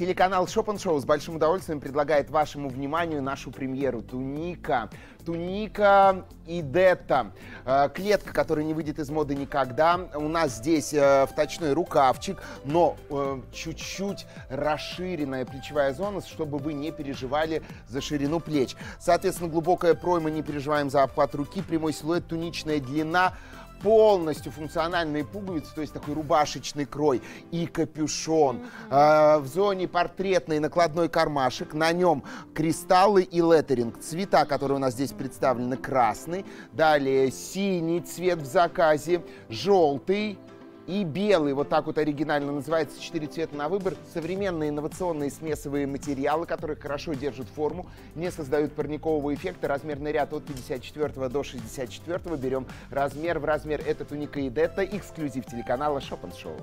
Телеканал Шопен Шоу с большим удовольствием предлагает вашему вниманию нашу премьеру «Туника». Туника и Детта. Э, клетка, которая не выйдет из моды никогда. У нас здесь э, вточной рукавчик, но э, чуть-чуть расширенная плечевая зона, чтобы вы не переживали за ширину плеч. Соответственно, глубокая пройма, не переживаем за обхват руки, прямой силуэт, туничная длина – полностью функциональные пуговицы, то есть такой рубашечный крой и капюшон. Mm -hmm. э, в зоне портретный накладной кармашек, на нем кристаллы и леттеринг. Цвета, которые у нас здесь представлены, красный, далее синий цвет в заказе, желтый, и белый, вот так вот оригинально называется, четыре цвета на выбор. Современные инновационные смесовые материалы, которые хорошо держат форму, не создают парникового эффекта. Размерный ряд от 54 до 64. Берем размер в размер. Это туника и детта, эксклюзив телеканала Shop Show.